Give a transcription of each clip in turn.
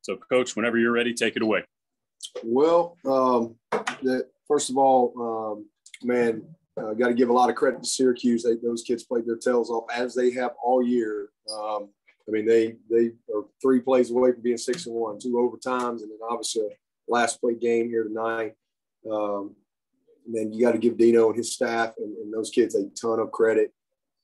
So, Coach, whenever you're ready, take it away. Well, um, the, first of all, um, man, uh, got to give a lot of credit to Syracuse. They, those kids played their tails off as they have all year. Um, I mean, they they are three plays away from being six and one, two overtimes, and then obviously a last play game here tonight. Um, and then you got to give Dino and his staff and, and, those kids a ton of credit.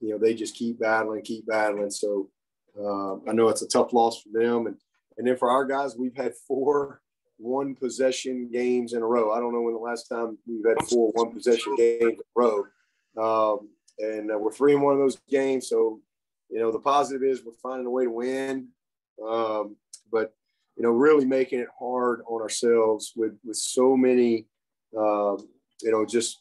You know, they just keep battling, keep battling. So uh, I know it's a tough loss for them, and and then for our guys, we've had four one possession games in a row. I don't know when the last time we've had four one possession games in a row. Um, and uh, we're three in one of those games. So, you know, the positive is we're finding a way to win. Um, but, you know, really making it hard on ourselves with, with so many, um, you know, just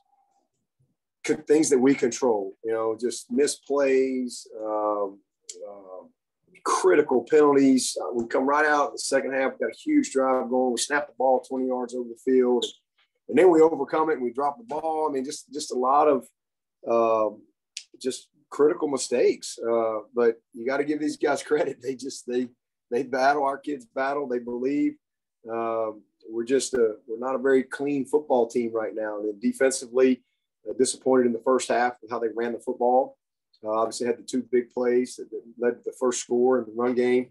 things that we control, you know, just misplays, um, uh, critical penalties. Uh, we come right out in the second half, we got a huge drive going. We snap the ball 20 yards over the field, and then we overcome it and we drop the ball. I mean, just just a lot of um, just critical mistakes. Uh, but you got to give these guys credit. They just they they battle. Our kids battle. They believe. Um, we're just a we're not a very clean football team right now. And defensively, uh, disappointed in the first half with how they ran the football. Uh, obviously, had the two big plays that, that led to the first score in the run game,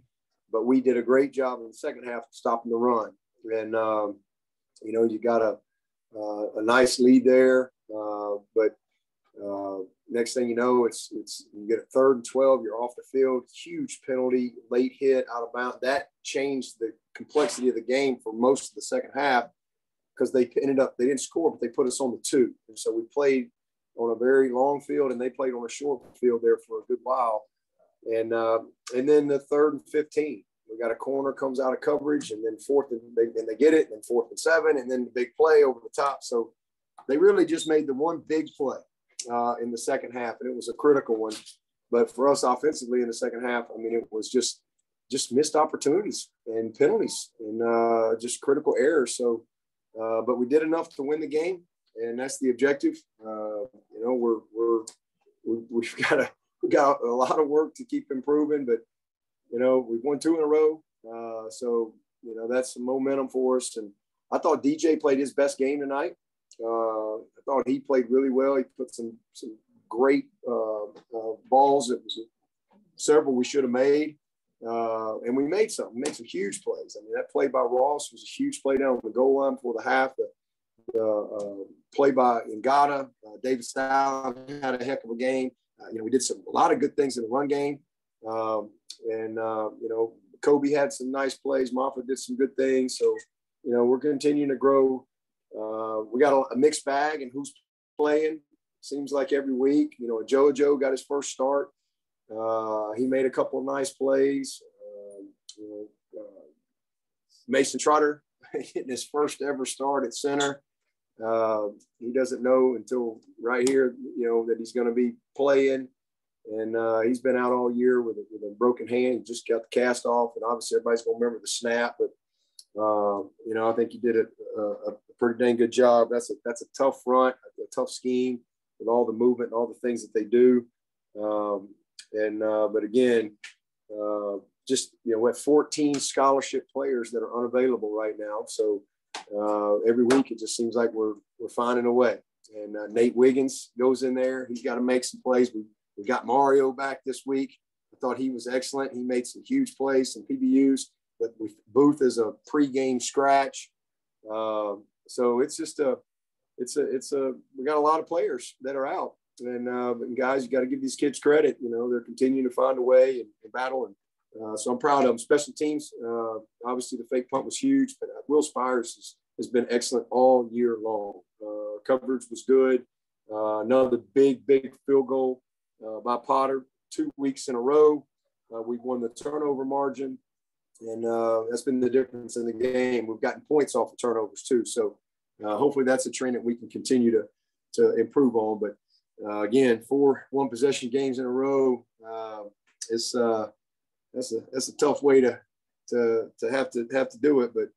but we did a great job in the second half stopping the run. And um, you know, you got a uh, a nice lead there, uh, but uh, next thing you know, it's it's you get a third and twelve, you're off the field, huge penalty, late hit out of bounds. That changed the complexity of the game for most of the second half because they ended up they didn't score, but they put us on the two, and so we played on a very long field, and they played on a short field there for a good while. And uh, and then the third and fifteen, we got a corner comes out of coverage, and then fourth and they and they get it, and then fourth and seven, and then the big play over the top. So they really just made the one big play uh, in the second half, and it was a critical one. But for us offensively in the second half, I mean, it was just just missed opportunities and penalties and uh, just critical errors. So, uh, but we did enough to win the game, and that's the objective. Uh, you know, we're we're we've got a we got a lot of work to keep improving, but you know, we've won two in a row, uh, so you know that's some momentum for us. And I thought DJ played his best game tonight. Uh, I thought he played really well. He put some some great uh, uh balls. It was several we should have made. Uh, and we made some, we made some huge plays. I mean, that play by Ross was a huge play down on the goal line for the half. The, uh, play by Ngata. Uh, David Style had a heck of a game. Uh, you know, we did some a lot of good things in the run game, um, and uh, you know, Kobe had some nice plays. Moffett did some good things. So, you know, we're continuing to grow. Uh, we got a, a, mixed bag and who's playing. Seems like every week. You know, JoJo got his first start. Uh, he made a couple of nice plays. Um, you know, uh, Mason Trotter getting his first ever start at center. Uh, he doesn't know until right here, you know, that he's going to be playing. And uh, he's been out all year with a, with a broken hand. He just got the cast off, and obviously everybody's going to remember the snap. But uh, you know, I think he did a, a, pretty dang good job. That's a that's a tough front, a tough scheme with all the movement and all the things that they do. Um, and uh, but again, uh, just you know, we have 14 scholarship players that are unavailable right now. So uh, every week it just seems like we're we're finding a way. And uh, Nate Wiggins goes in there. He's got to make some plays. We we got Mario back this week. I thought he was excellent. He made some huge plays, some PBUs. But we, Booth is a pregame scratch. Uh, so it's just a, it's a, it's a. We got a lot of players that are out, and, uh, guys, you got to give these kids credit. You know, they're continuing to find a way and, and battle and uh, so I'm proud of them. Special teams, uh, obviously the fake punt was huge, but uh, Will Spiers has, has been excellent all year long. Uh, coverage was good. Uh, another big, big field goal by Potter two weeks in a row. we've won the turnover margin, and that's been the difference in the game. We've gotten points off of turnovers too. So hopefully that's a trend that we can continue to, to improve on. But again, four one possession games in a row. it's that's a that's a tough way to to to have to have to do it, but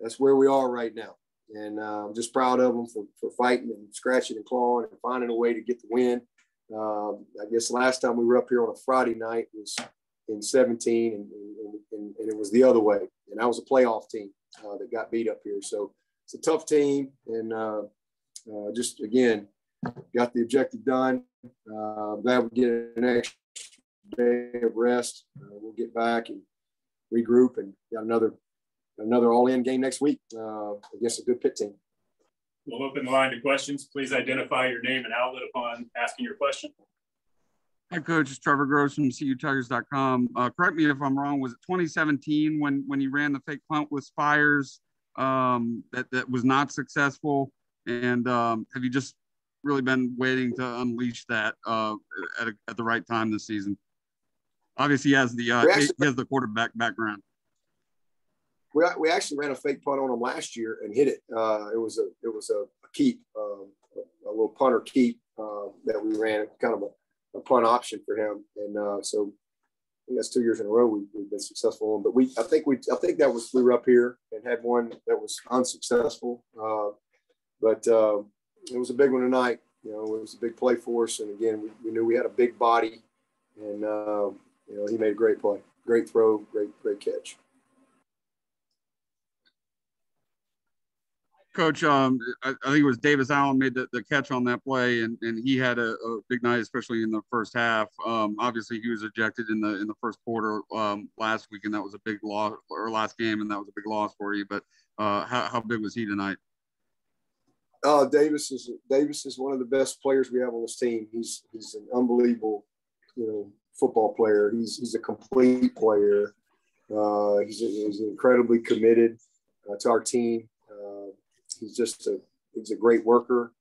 that's where we are right now. And uh, I'm just proud of them for, for fighting and scratching and clawing and finding a way to get the win. Um, I guess last time we were up here on a Friday night was in 17, and, and, and, and it was the other way. And I was a playoff team uh, that got beat up here. So it's a tough team, and uh, uh, just again got the objective done. Uh, glad we get an extra day of rest. Uh, we'll get back and regroup, and got another another all-in game next week uh, against a good Pitt team. We'll open the line to questions. Please identify your name and outlet upon asking your question. Hi, Coach. It's Trevor Gross from CUTigers.com. Uh, correct me if I'm wrong. Was it 2017 when when you ran the fake punt with Spiers um, that that was not successful? And um, have you just really been waiting to unleash that uh, at, a, at the right time this season? Obviously, he has the uh, actually, he has the quarterback background. We, we actually ran a fake punt on him last year and hit it. Uh, it was a it was a, a keep, um, a, a, little punter keep uh, that we ran, kind of a a punt option for him. And uh, so I think that's two years in a row we, have been successful on. But we, I think we, I think that was we were up here and had one that was unsuccessful. Uh, but uh, it was a big one tonight. You know, it was a big play for us. And again, we, we knew we had a big body, and uh, you know he made a great play, great throw, great great catch. Coach, um, I, I, think it was Davis Allen made the, the catch on that play, and, and he had a, a big night, especially in the first half. Um, obviously, he was ejected in the in the first quarter um, last week, and that was a big loss, or last game, and that was a big loss for you. But uh, how, how big was he tonight? Uh, Davis is Davis is one of the best players we have on this team. He's he's an unbelievable, you know, football player. He's he's a complete player. Uh, he's, he's incredibly committed uh, to our team he's just a he's a great worker.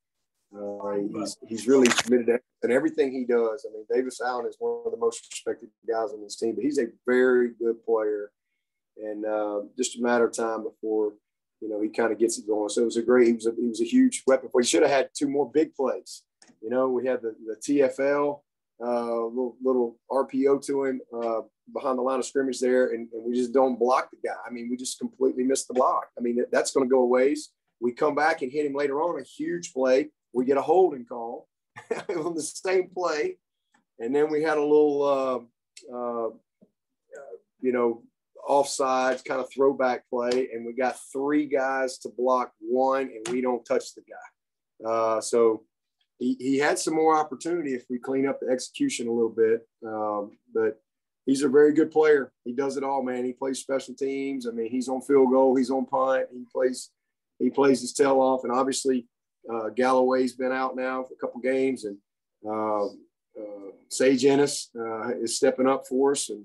Uh, he's, he's really committed to and everything he does. I mean, Davis Allen is one of the most respected guys on this team, but he's a very good player, and uh, just a matter of time before you know he kind of gets it going. So it was a great. He was a, he was a huge weapon. He should have had two more big plays. You know, we had the, the TFL uh, little little RPO to him uh, behind the line of scrimmage there, and, and, we just don't block the guy. I mean, we just completely missed the block. I mean, that's going to go a ways. We come back and hit him later on a huge play. We get a holding call on the same play, and then we had a little, uh, uh, you know, offsides kind of throwback play, and we got three guys to block one, and we don't touch the guy. Uh, so he, he had some more opportunity if we clean up the execution a little bit, um, but he's a very good player. He does it all, man. He plays special teams. I mean, he's on field goal, he's on punt, he plays he plays his tail off. And obviously, uh, Galloway's been out now for a couple games, and uh, uh, Sage Ennis uh, is stepping up for us. And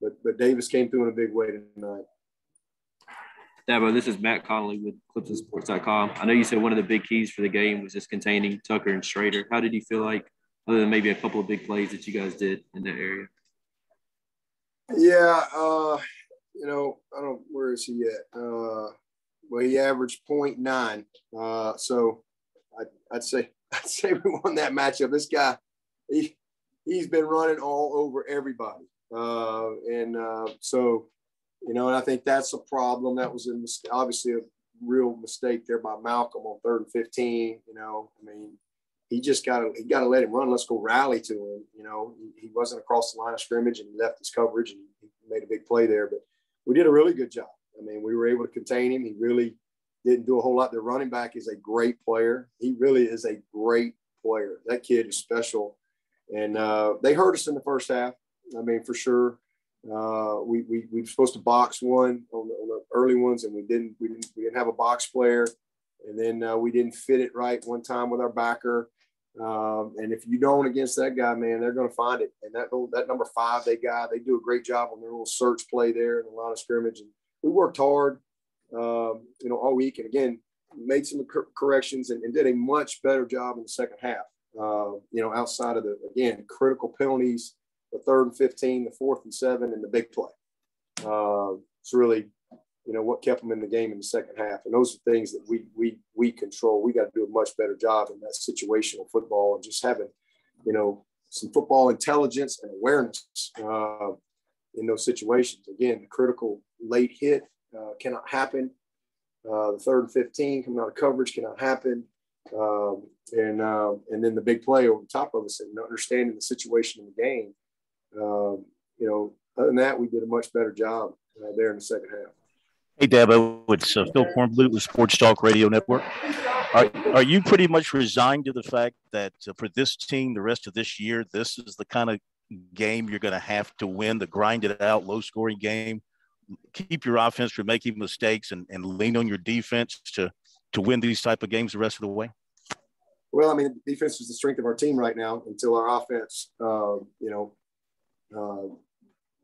but but Davis came through in a big way tonight. Dabo, this is Matt Connolly with ClemsonSports.com. I know you said one of the big keys for the game was just containing Tucker and Shrader. How did you feel like, other than maybe a couple of big plays that you guys did in that area? Yeah, uh, you know, I don't. Where is he at? Uh, well, he averaged 0.9. Uh, so I'd, I'd, say I'd say we won that matchup. This guy, he he's been running all over everybody, uh, and uh, so you know, and I think that's a problem. That was a, obviously a real mistake there by Malcolm on third and 15. You know, I mean, he just got to he got to let him run. Let's go rally to him. You know, he, he wasn't across the line of scrimmage and he left his coverage and he made a big play there, but we did a really good job. I mean, we were able to contain him. He really didn't do a whole lot. The running back is a great player. He really is a great player. That kid is special. And uh, they hurt us in the first half. I mean, for sure. Uh, we, we, we were supposed to box one on the, on the, early ones, and we didn't, we didn't, we didn't have a box player. And then uh, we didn't fit it right one time with our backer. Um, and if you don't against that guy, man, they're going to find it. And that that number five they got, they do a great job on their little search play there in the line of scrimmage. And we worked hard, um, you know, all week, and again made some cor- corrections and, and, did a much better job in the second half. Uh, you know, outside of the again critical penalties, the third and fifteen, the fourth and seven, and the big play. Uh, it's really, you know, what kept them in the game in the second half, and those are things that we we we control. We got to do a much better job in that situational football and just having, you know, some football intelligence and awareness. Uh, in those situations. Again, the critical late hit uh, cannot happen. Uh, the third and 15 coming out of coverage cannot happen. Um, and uh, and then the big play over the top of us and understanding the situation in the game. Um, you know, other than that, we did a much better job uh, there in the second half. Hey, Dabo, it's uh, Phil Kornblut with Sports Talk Radio Network. Are, are you pretty much resigned to the fact that uh, for this team, the rest of this year, this is the kind of game you're going to have to win, the grinded out, low scoring game? Keep your offense from making mistakes and, and lean on your defense to, to win these type of games the rest of the way? Well, I mean, defense is the strength of our team right now until our offense, uh, you know, uh,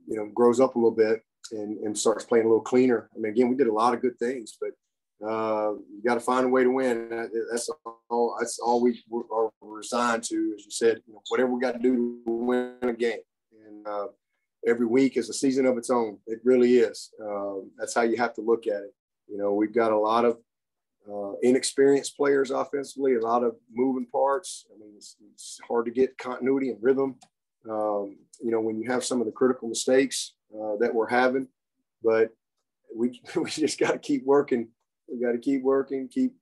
you know, grows up a little bit and, and starts playing a little cleaner. I mean, again, we did a lot of good things, but uh, you got to find a way to win. That's all. That's all we are resigned to, as you said. You know, whatever we got to do to win a game, and uh, every week is a season of its own. It really is. Um, that's how you have to look at it. You know, we've got a lot of uh, inexperienced players offensively, a lot of moving parts. I mean, it's, it's hard to get continuity and rhythm. Um, you know, when you have some of the critical mistakes uh, that we're having, but we we just got to keep working. We got to keep working, keep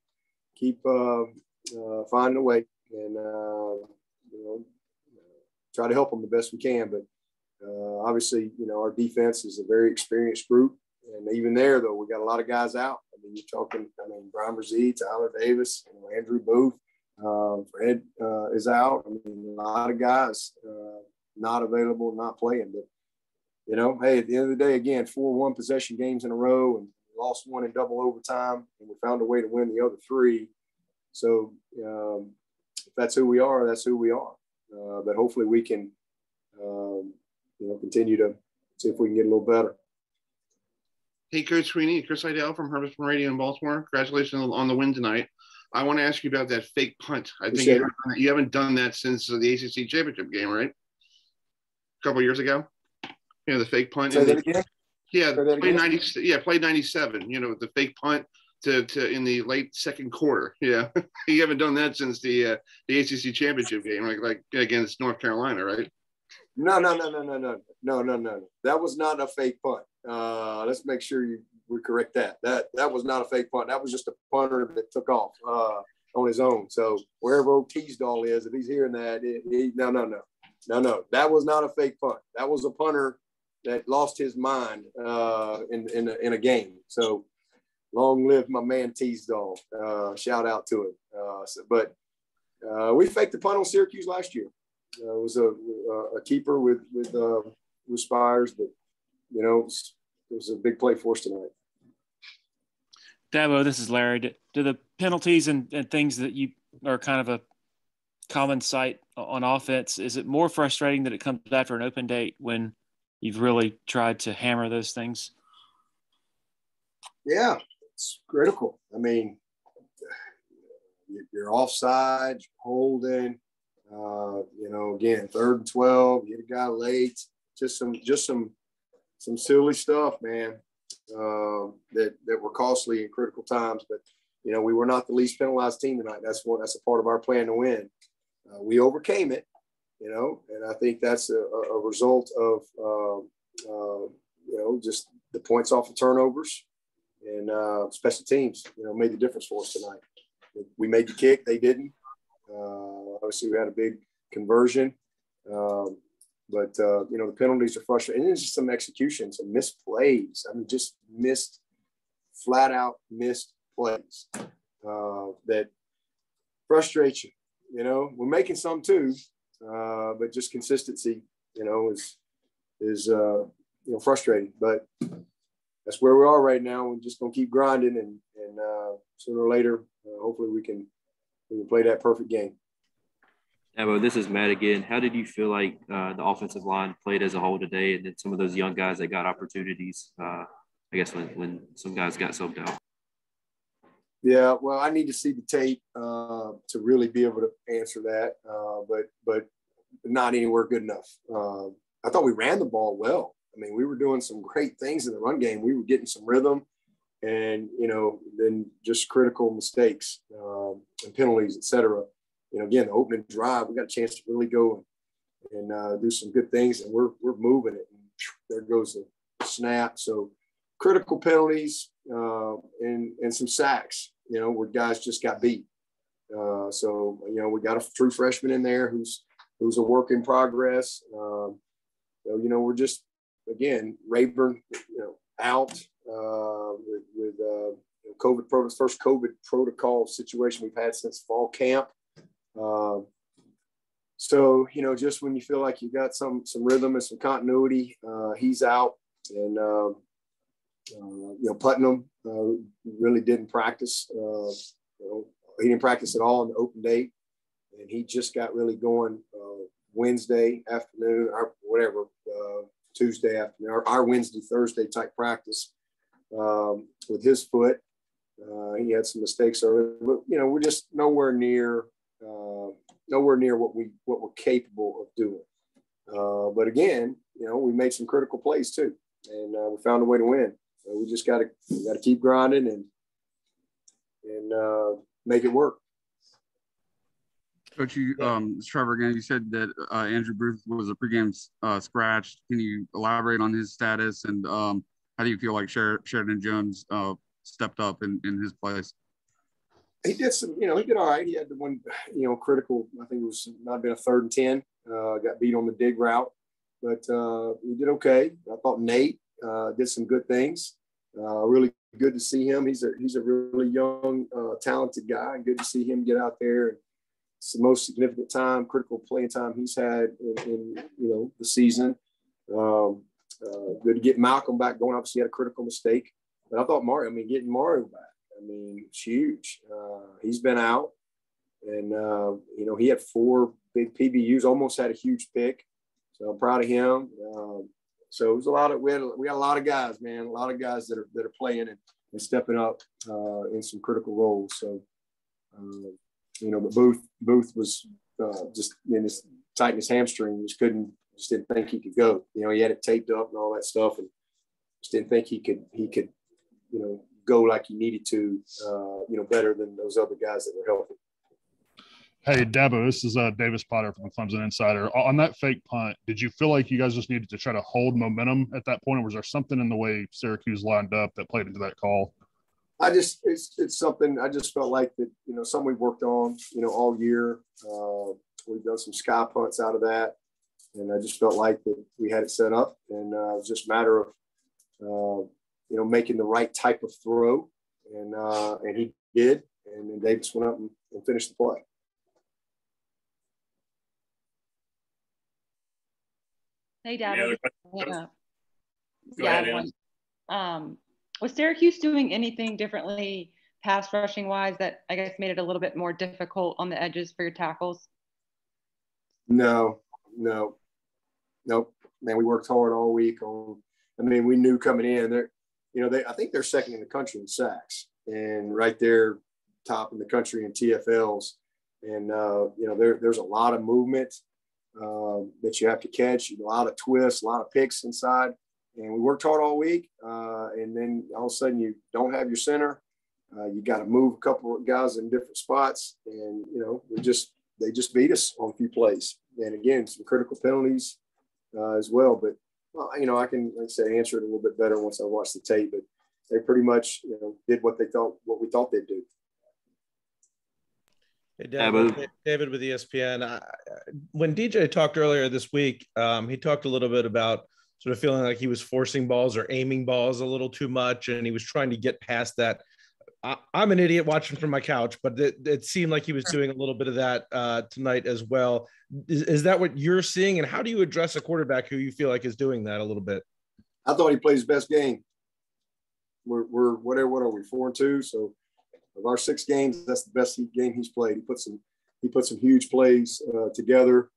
keep uh, uh, finding a way, and uh, you know, try to help them the best we can. But uh, obviously, you know, our defense is a very experienced group, and even there, though, we got a lot of guys out. I mean, you're talking, I mean, Brian Bresee, Tyler Davis, you know, Andrew Booth, uh, Fred uh, is out. I mean, a lot of guys uh, not available, not playing. But you know, hey, at the end of the day, again, four one possession games in a row, and lost one in double overtime, and we found a way to win the other three. So um, if that's who we are, that's who we are. Uh, but hopefully, we can, um, you know, continue to see if we can get a little better. Hey, Coach Swinney, Chris Idell from Herbert Radio in Baltimore. Congratulations on the win tonight. I want to ask you about that fake punt. I think you, you haven't done that since the ACC championship game, right? A couple years ago. You know the fake punt. Say that again. Yeah, played ninety. Yeah, played ninety-seven. You know the fake punt to, to in the late second quarter. Yeah, you haven't done that since the uh, the ACC championship game, like like against North Carolina, right? No, no, no, no, no, no, no, no, no. That was not a fake punt. Uh, let's make sure you we correct that. That that was not a fake punt. That was just a punter that took off uh, on his own. So wherever old Teasdall is, if he's hearing that, it, he, no, no, no, no, no. That was not a fake punt. That was a punter that lost his mind uh, in in a, in a game. So long live my man Teasdall. Uh, shout out to him. Uh, so, but uh, we faked the punt on Syracuse last year. Uh, it was a, a keeper with with with Spiers, but you know it was a big play for us tonight. Dabo, this is Larry. Do, the penalties and, and things that you are kind of a common sight on offense, is it more frustrating that it comes after an open date when you've really tried to hammer those things? Yeah, it's critical. I mean, you're offside, holding. Uh, you know, again, third and twelve, get a guy late. Just some, just some, some silly stuff, man. Uh, that that were costly in critical times. But you know, we were not the least penalized team tonight. That's one. That's a part of our plan to win. Uh, we overcame it, you know, and I think that's a, a result of uh, uh, you know just the points off of turnovers and uh, special teams. You know, made the difference for us tonight. We made the kick; they didn't. Uh, obviously, we had a big conversion, um, but uh, you know the penalties are frustrating. And it's just some execution, some misplays. I mean, just missed, flat out missed plays uh, that frustrate you. You know, we're making some too, uh, but just consistency, you know, is is uh, you know frustrating. But that's where we are right now. We're just gonna keep grinding, and and uh, sooner or later, uh, hopefully, we can we can play that perfect game. Dabo, this is Matt again. How did you feel like uh, the offensive line played as a whole today, and then some of those young guys that got opportunities? Uh, I guess when when some guys got subbed out. Yeah, well, I need to see the tape uh, to really be able to answer that, uh, but but not anywhere good enough. Uh, I thought we ran the ball well. I mean, we were doing some great things in the run game. We were getting some rhythm, and you know, then just critical mistakes um, and penalties, et cetera. You know, again, the opening drive, we got a chance to really go and, uh, do some good things, and we're we're moving it. And there goes the snap. So critical penalties uh, and and some sacks. You know, where guys just got beat. Uh, so you know, we got a true freshman in there who's who's a work in progress. Um, so, you know, we're just again Rayburn, you know, out. Uh, COVID pro- first COVID protocol situation we've had since fall camp. Um, so you know, just when you feel like you've got some some rhythm and some continuity, uh, he's out, and uh, uh, you know Putnam uh, really didn't practice. Uh, you know, he didn't practice at all on the open date, and he just got really going uh, Wednesday afternoon or whatever Tuesday afternoon, our, our Wednesday Thursday type practice um, with his foot. he had some mistakes earlier, but you know we're just nowhere near nowhere near what we what we're capable of doing. Uh, but again, you know, we made some critical plays too, and uh, we found a way to win. So we just got to got to keep grinding and and uh, make it work. Coach, you, um, Trevor again. You said that uh, Andrew Booth was a pregame uh, scratch. Can you elaborate on his status and um, how do you feel like Sheridan Jones uh, stepped up in, in his place? He did some, you know, he did all right. He had the one, you know, critical. I think it was not been a third and ten. Uh, got beat on the dig route, but uh, he did okay. I thought Nate uh, did some good things. Uh, really good to see him. He's a he's a really young, uh, talented guy, good to see him get out there. It's the most significant time, critical playing time he's had in, in you know the season. Um, uh, good to get Malcolm back going. Obviously, he had a critical mistake, but I thought Mario. I mean, getting Mario back I mean, it's huge. Uh, he's been out, and uh, you know he had four big PBUs, almost had a huge pick. So I'm proud of him. Um, so it was a lot of we had we had a lot of guys, man, a lot of guys that are that are playing and, and stepping up uh, in some critical roles. So uh, you know, but Booth Booth was uh, just in his tighten his hamstring, just couldn't, just didn't think he could go. You know, he had it taped up and all that stuff, and just didn't think he could he could, you know, go like he needed to, uh, you know, better than those other guys that were healthy. Hey, Dabo, this is uh, Davis Potter from the Clemson Insider. On that fake punt, did you feel like you guys just needed to try to hold momentum at that point, or was there something in the way Syracuse lined up that played into that call? I just it's it's something I just felt like that you know something we worked on you know all year. Uh, we've done some sky punts out of that, and I just felt like that we had it set up, and uh, it was just a matter of uh, you know, making the right type of throw. And, uh, and he did. And then Davis went up and, and finished the play. Hey, Dad. Yeah, um, was Syracuse doing anything differently pass rushing wise that I guess made it a little bit more difficult on the edges for your tackles? No, no, nope. Man, we worked hard all week on. I mean, we knew coming in there you know, they I think they're second in the country in sacks and right there top in the country in TFLs. And uh, you know, there, there's a lot of movement uh, that you have to catch, a lot of twists, a lot of picks inside. And we worked hard all week. Uh, and then all of a sudden you don't have your center. Uh, you got to move a couple of guys in different spots. And, you know, we just, they just beat us on a few plays. And again, some critical penalties uh, as well. But well, you know, I can, like I say, answer it a little bit better once I watch the tape, but they pretty much, you know, did what they thought, what we thought they'd do. Hey, David, David with ESPN. I, when DJ talked earlier this week, um, he talked a little bit about sort of feeling like he was forcing balls or aiming balls a little too much, and he was trying to get past that. I, am an idiot watching from my couch, but it, it, seemed like he was doing a little bit of that uh, tonight as well. Is, is, that what you're seeing? And how do you address a quarterback who you feel like is doing that a little bit? I thought he played his best game. We're, we're whatever, what are we, four and two? So of our six games, that's the best game he's played. He put some, he put some huge plays uh, together.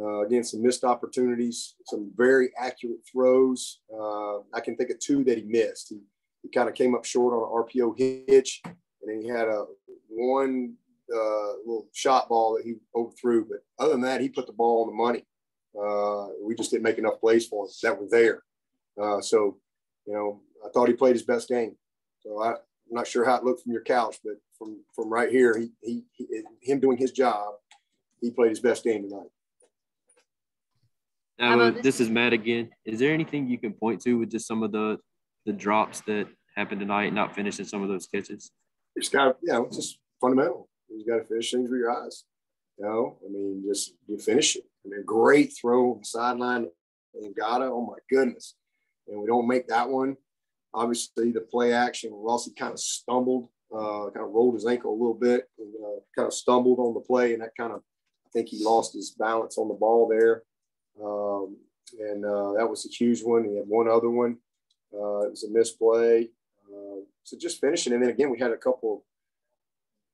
Uh, again, some missed opportunities, some very accurate throws. Uh, I can think of two that he missed. He, he kind of came up short on an RPO hitch, and then he had a one uh, little shot ball that he overthrew. But other than that, he put the ball on the money. Uh, we just didn't make enough plays for him that were there. Uh, so, you know, I thought he played his best game. So I, am not sure how it looked from your couch, but from from right here, he, he, he him doing his job, he played his best game tonight. Now, this is Matt again. Is there anything you can point to with just some of the the drops that happened tonight, not finishing some of those catches? It's got to, you know, it's just fundamental. You got to finish things with your eyes. You know, I mean, just you finish it. I mean, great throw sideline and Ngata. Oh my goodness. And we don't make that one. Obviously, the play action, Rossi kind of stumbled uh, kind of rolled his ankle a little bit and uh, kind of stumbled on the play, and that kind of I think he lost his balance on the ball there, um, and uh, that was a huge one. He had one other one. Uh, it was a misplay. Uh, so just finishing, and then again we had a couple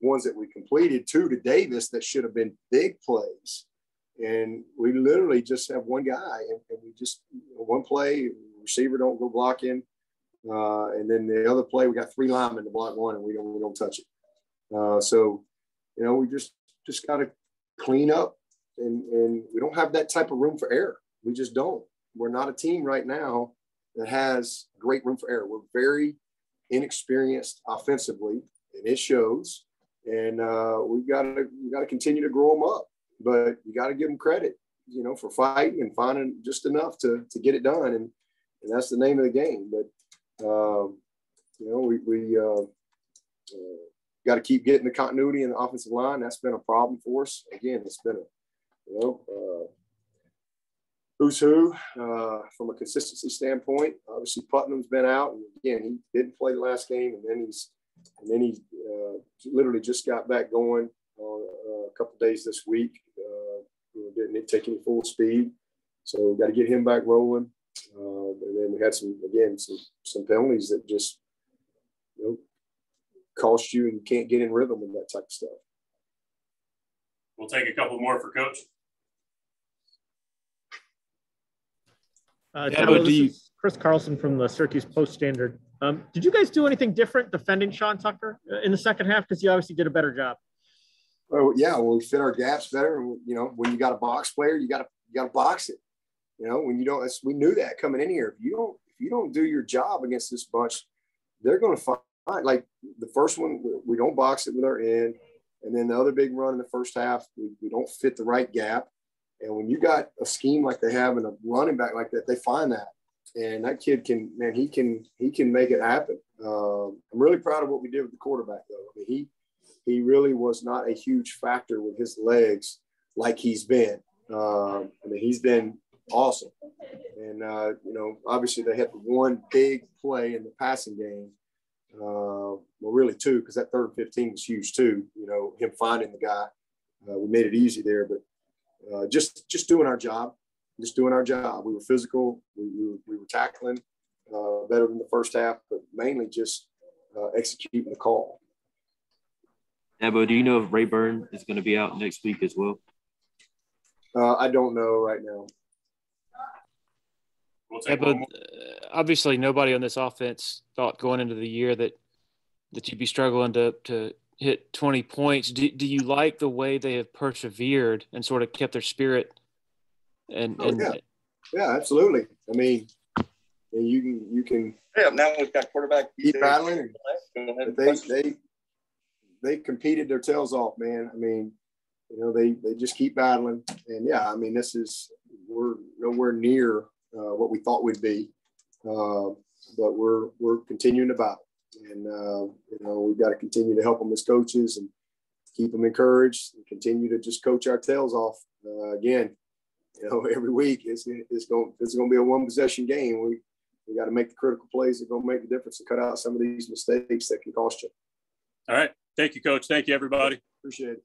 ones that we completed, two to Davis that should have been big plays, and we literally just have one guy, and, and we just one play receiver don't go block him uh, and then the other play, we got three linemen to block one, and we don't we don't touch it. Uh, so, you know, we just just got to clean up, and and we don't have that type of room for error. We just don't. We're not a team right now that has great room for error. We're very inexperienced offensively, and it shows. And uh, we got to we got to continue to grow them up, but you got to give them credit, you know, for fighting and finding just enough to to get it done, and and that's the name of the game. But um, you know, we, we uh, uh, got to keep getting the continuity in the offensive line. That's been a problem for us. Again, it's been a, you know, uh, who's who uh, from a consistency standpoint. Obviously, Putnam's been out, and again, he didn't play the last game, and then he's and then he uh, literally just got back going uh, a couple days this week. Uh, you didn't take any full speed, so got to get him back rolling. Uh, and then we had some again some some penalties that just you know cost you and you can't get in rhythm with that type of stuff. We'll take a couple more for coach. Uh, Dabo, this is Chris Carlson from the Syracuse Post Standard. Um, did you guys do anything different defending Sean Tucker uh, in the second half? Because you obviously did a better job. Oh yeah, well we fit our gaps better. You know, when you got a box player, you got to you got to box it. You know, when you don't, we knew that coming in here. If you don't, if you don't do your job against this bunch, they're going to find like the first one. We don't box it with our end, and then the other big run in the first half, we, we don't fit the right gap. And when you got a scheme like they have and a running back like that, they find that, and that kid can, man, he can, he can make it happen. Um, I'm really proud of what we did with the quarterback, though. I mean, he, he really was not a huge factor with his legs like he's been. Um, I mean, he's been awesome. And, uh, you know, obviously they had the one big play in the passing game. Uh, well, really two, because that third and 15 was huge too. You know, him finding the guy. Uh, we made it easy there, but uh, just just doing our job, just doing our job. We were physical. We, we, were, we were tackling uh, better than the first half, but mainly just uh, executing the call. Dabo, do you know if Rayburn is going to be out next week as well? Uh, I don't know right now. We'll Yeah, but uh, obviously nobody on this offense thought going into the year that that you'd be struggling to to hit 20 points. Do, do you like the way they have persevered and sort of kept their spirit? And, Oh, and yeah. Yeah, absolutely. I mean, and you can you can Yeah, now we've got quarterback. keep battling. And Go ahead. but they they they competed their tails off, man. I mean, you know, they they just keep battling, and yeah, I mean, this is we're nowhere near uh, what we thought we'd be, uh, but we're we're continuing to battle, and uh, you know, we've got to continue to help them as coaches and keep them encouraged and continue to just coach our tails off. Uh, again, you know, every week it's it's going it's going to be a one possession game. We we got to make the critical plays that are going to make the difference and cut out some of these mistakes that can cost you. All right. Thank you, coach. Thank you, everybody. Appreciate it.